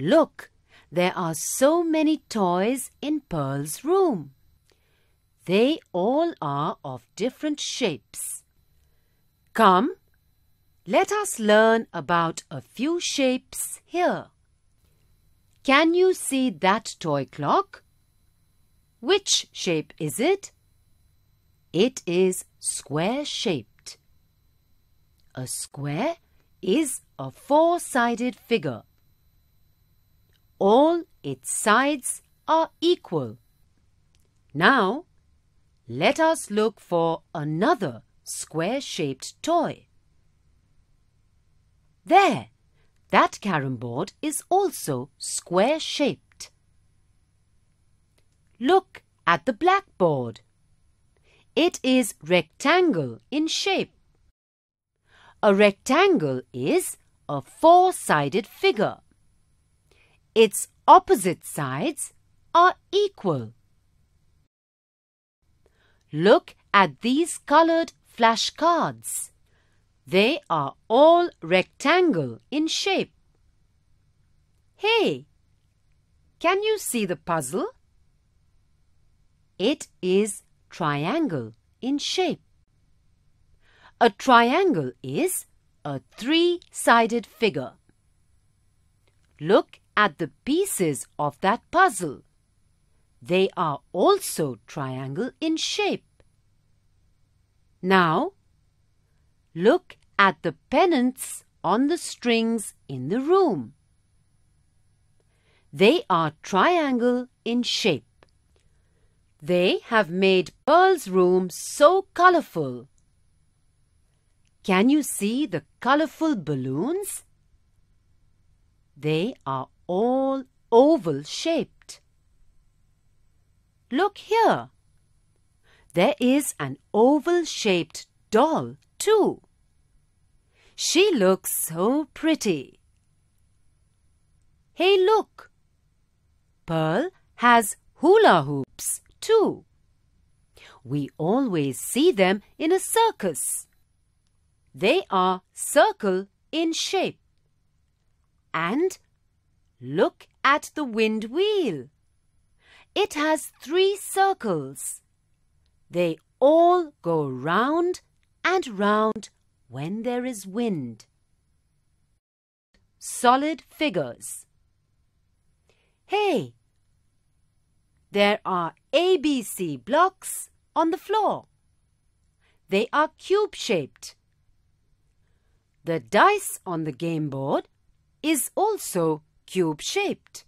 Look, there are so many toys in Pearl's room. They all are of different shapes. Come, let us learn about a few shapes here. Can you see that toy clock? Which shape is it? It is square-shaped. A square is a four-sided figure. All its sides are equal. Now, let us look for another square-shaped toy. There! That carom board is also square-shaped. Look at the blackboard. It is rectangle in shape. A rectangle is a four-sided figure. Its opposite sides are equal. Look at these colored flashcards. They are all rectangle in shape. Hey, can you see the puzzle? It is triangle in shape. A triangle is a three-sided figure. Look at the pieces of that puzzle. They are also triangle in shape. Now, look at the pennants on the strings in the room. They are triangle in shape. They have made Pearl's room so colorful. Can you see the colorful balloons? They are all oval shaped. Look here. There is an oval shaped doll too. She looks so pretty. Hey, look! Pearl has hula hoops, too. We always see them in a circus. They are circle in shape. And look at the wind wheel. It has three circles. They all go round and round when there is wind. Solid figures. Hey! There are ABC blocks on the floor. They are cube-shaped. The dice on the game board is also cube-shaped.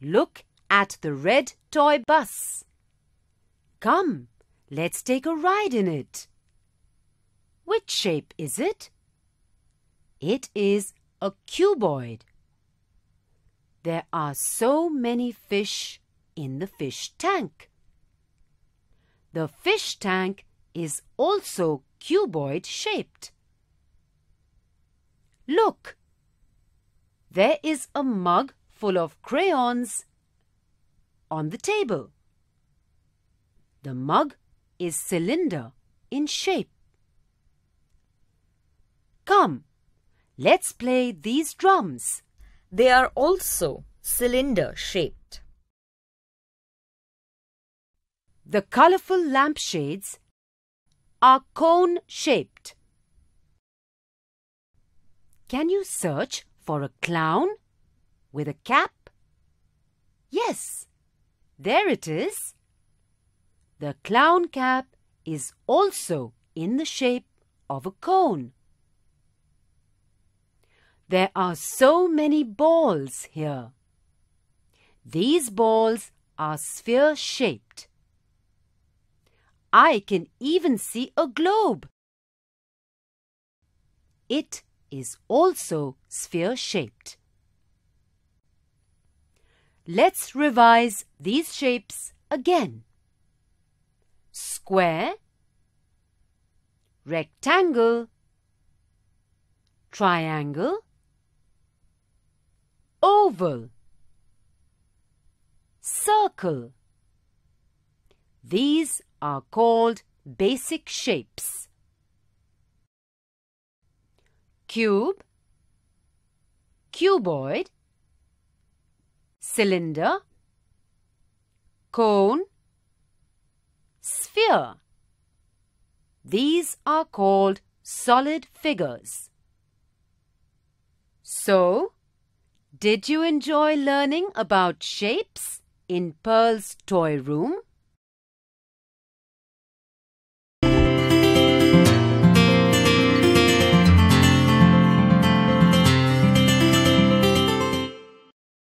Look at the red toy bus. Come, let's take a ride in it. Which shape is it? It is a cuboid. There are so many fish in the fish tank. The fish tank is also cuboid shaped. Look! There is a mug full of crayons on the table. The mug is cylinder in shape. Come, let's play these drums. They are also cylinder shaped. The colorful lampshades are cone shaped. Can you search for a clown with a cap? Yes, there it is. The clown cap is also in the shape of a cone. There are so many balls here. These balls are sphere-shaped. I can even see a globe. It is also sphere-shaped. Let's revise these shapes again. Square, rectangle, triangle, oval, circle. These are called basic shapes. Cube, cuboid, cylinder, cone, sphere. These are called solid figures. So, did you enjoy learning about shapes in Pearl's toy room?